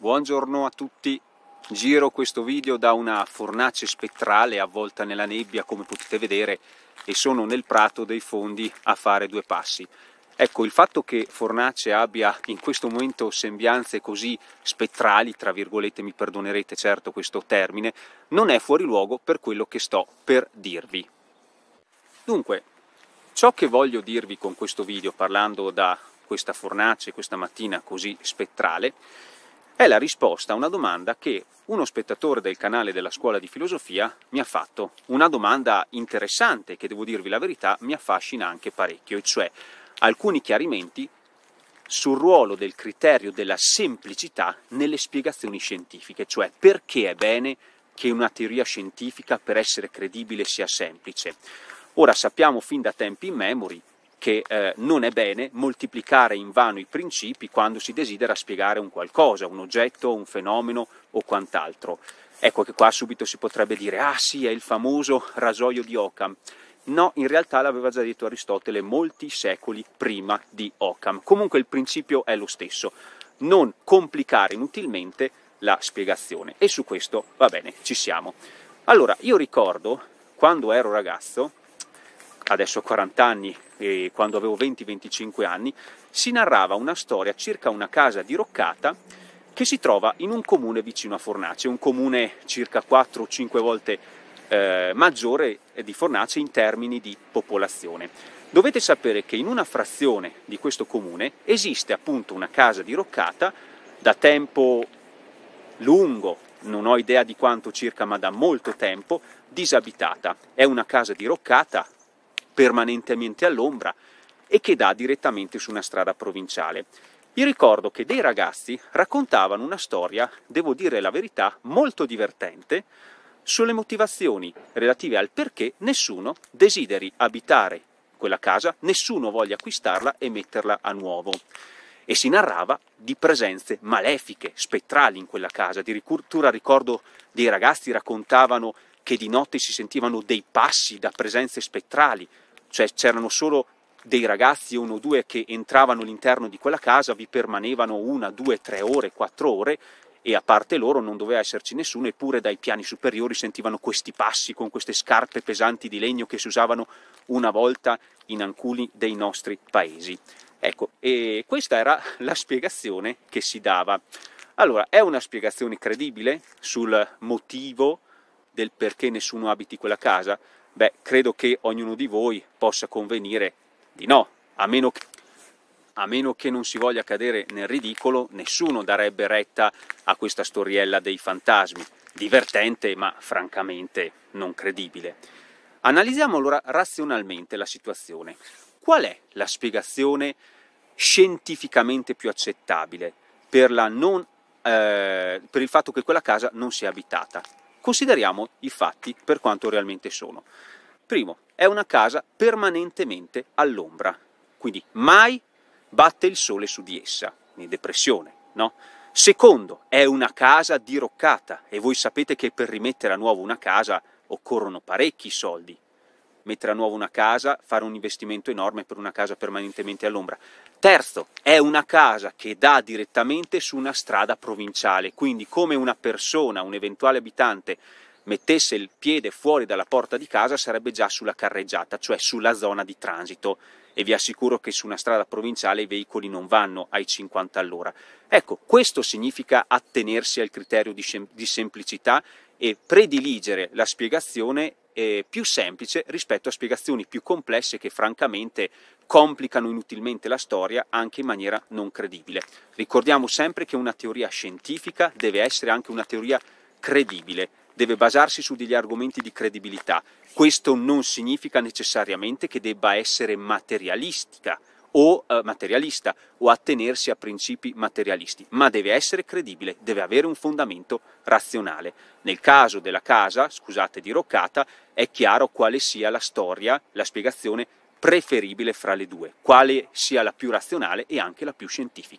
Buongiorno a tutti, giro questo video da una fornace spettrale avvolta nella nebbia come potete vedere e sono nel prato dei fondi a fare due passi. Ecco, il fatto che Fornace abbia in questo momento sembianze così spettrali, tra virgolette, mi perdonerete certo questo termine, non è fuori luogo per quello che sto per dirvi. Dunque, ciò che voglio dirvi con questo video, parlando da questa fornace questa mattina così spettrale, è la risposta a una domanda che uno spettatore del canale della scuola di filosofia mi ha fatto. Una domanda interessante che, devo dirvi la verità, mi affascina anche parecchio, e cioè alcuni chiarimenti sul ruolo del criterio della semplicità nelle spiegazioni scientifiche, cioè perché è bene che una teoria scientifica per essere credibile sia semplice. Ora sappiamo fin da tempi immemori che eh, non è bene moltiplicare in vano i principi quando si desidera spiegare un qualcosa, un oggetto, un fenomeno o quant'altro. Ecco che qua subito si potrebbe dire, ah sì, è il famoso rasoio di Occam. No, in realtà l'aveva già detto Aristotele molti secoli prima di Occam. Comunque il principio è lo stesso, non complicare inutilmente la spiegazione. E su questo, va bene, ci siamo. Allora, io ricordo, quando ero ragazzo, adesso ho 40 anni e quando avevo 20-25 anni, si narrava una storia circa una casa diroccata che si trova in un comune vicino a Fornace, un comune circa 4 o 5 volte eh, maggiore di Fornace in termini di popolazione. Dovete sapere che in una frazione di questo comune esiste appunto una casa diroccata da tempo lungo, non ho idea di quanto circa, ma da molto tempo, disabitata. È una casa diroccata, permanentemente all'ombra e che dà direttamente su una strada provinciale. Io ricordo che dei ragazzi raccontavano una storia, devo dire la verità, molto divertente sulle motivazioni relative al perché nessuno desideri abitare quella casa, nessuno voglia acquistarla e metterla a nuovo. E si narrava di presenze malefiche, spettrali in quella casa. Addirittura ricordo dei ragazzi raccontavano che di notte si sentivano dei passi da presenze spettrali, cioè c'erano solo dei ragazzi, uno o due, che entravano all'interno di quella casa, vi permanevano una, due, tre ore, quattro ore e a parte loro non doveva esserci nessuno, eppure dai piani superiori sentivano questi passi con queste scarpe pesanti di legno che si usavano una volta in alcuni dei nostri paesi. Ecco, e questa era la spiegazione che si dava. Allora, è una spiegazione credibile sul motivo del perché nessuno abiti quella casa? Beh, credo che ognuno di voi possa convenire di no, a meno che a meno che non si voglia cadere nel ridicolo, nessuno darebbe retta a questa storiella dei fantasmi, divertente ma francamente non credibile. Analizziamo allora razionalmente la situazione. Qual è la spiegazione scientificamente più accettabile per, non, eh, per il fatto che quella casa non sia abitata? Consideriamo i fatti per quanto realmente sono. Primo, è una casa permanentemente all'ombra, quindi mai batte il sole su di essa, quindi depressione, no? Secondo, è una casa diroccata e voi sapete che per rimettere a nuovo una casa occorrono parecchi soldi. Mettere a nuovo una casa, fare un investimento enorme per una casa permanentemente all'ombra. Terzo, è una casa che dà direttamente su una strada provinciale, quindi come una persona, un eventuale abitante mettesse il piede fuori dalla porta di casa sarebbe già sulla carreggiata, cioè sulla zona di transito e vi assicuro che su una strada provinciale i veicoli non vanno ai 50 all'ora. Ecco, questo significa attenersi al criterio di, sem- di semplicità e prediligere la spiegazione eh, più semplice rispetto a spiegazioni più complesse che francamente complicano inutilmente la storia anche in maniera non credibile. Ricordiamo sempre che una teoria scientifica deve essere anche una teoria credibile deve basarsi su degli argomenti di credibilità. Questo non significa necessariamente che debba essere materialistica o eh, materialista o attenersi a principi materialisti, ma deve essere credibile, deve avere un fondamento razionale. Nel caso della casa, scusate di Roccata, è chiaro quale sia la storia, la spiegazione preferibile fra le due, quale sia la più razionale e anche la più scientifica.